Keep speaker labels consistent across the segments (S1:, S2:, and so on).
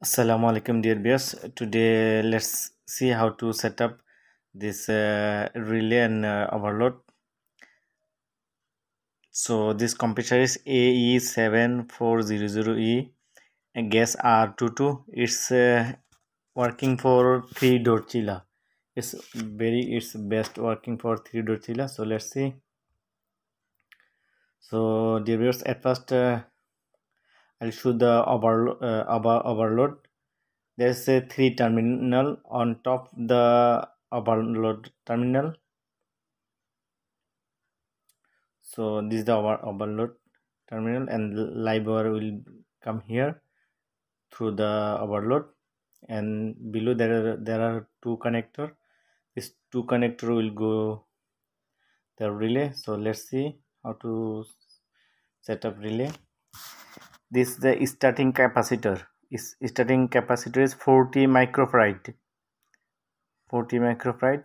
S1: Assalamu alaikum dear viewers. Today let's see how to set up this uh, relay and uh, overload. So this computer is AE7440E and gas R22. It's uh, working for three door chiller. It's very it's best working for three door chiller. So let's see. So dear viewers, at first I'll show the uh, over, overload. There's a three terminal on top the overload terminal. So this is the over, overload terminal and wire will come here through the overload and below there are, there are two connector. This two connector will go the relay. So let's see how to set up relay this the starting capacitor. Is starting capacitor is 40 microfarad 40 microfarad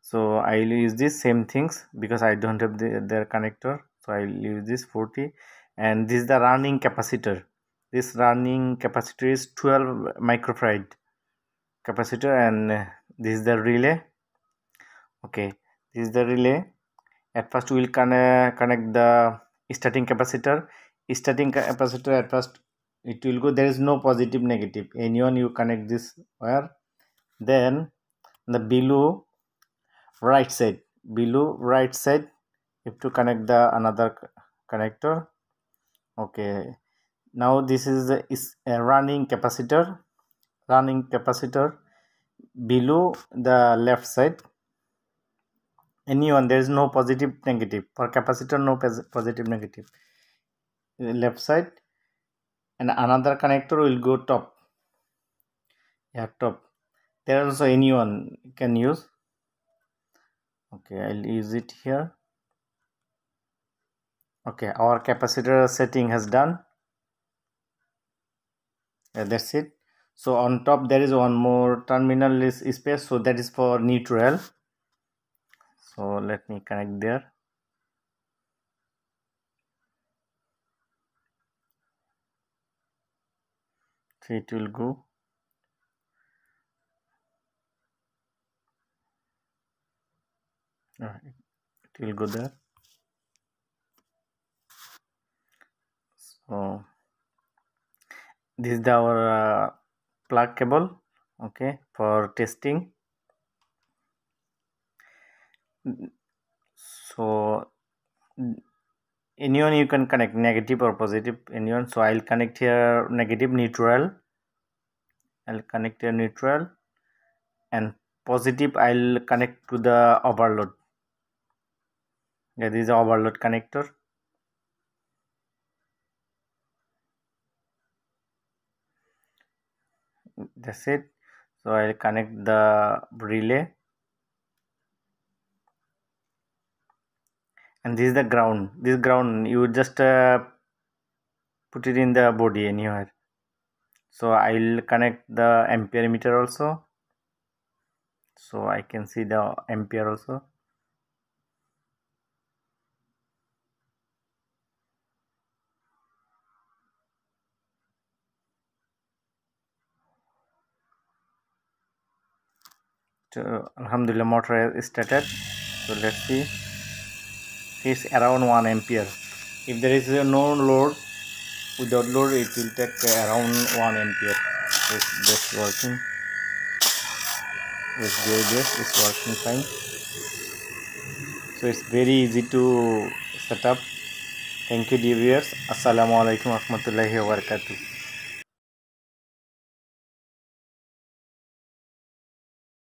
S1: so i'll use this same things because i don't have the, their connector. So i'll use this 40 and this is the running capacitor. This running capacitor is 12 microfarad capacitor and this is the relay. Okay. This is the relay. At first we will connect the starting capacitor starting capacitor at first it will go there is no positive negative. Anyone you connect this wire. Then the below right side below right side have to connect the another connector. Okay. Now this is is a running capacitor. Running capacitor below the left side. Anyone there is no positive negative. For capacitor no positive negative left side and another connector will go top. Yeah top. There also anyone can use. Okay i'll use it here. Okay our capacitor setting has done. Yeah, that's it. So on top there is one more terminal space so that is for neutral. So let me connect there so it will go. It will go there. So this is our uh, plug cable okay for testing. So anyone you can connect negative or positive anyone so i'll connect here negative neutral. I'll connect here neutral. And positive i'll connect to the overload. This is overload connector. That's it. So i'll connect the relay and this is the ground. This ground. You just uh, put it in the body anywhere. So i'll connect the ampere meter also. So i can see the ampere also. So alhamdulillah motor is started. So let's see is around 1 ampere. If there is a no load without load it will take around 1 ampere. It's just working. This is working fine. So it's very easy to set up. Thank you dear viewers. Assalamu alaikum warahmatullahi wabarakatuh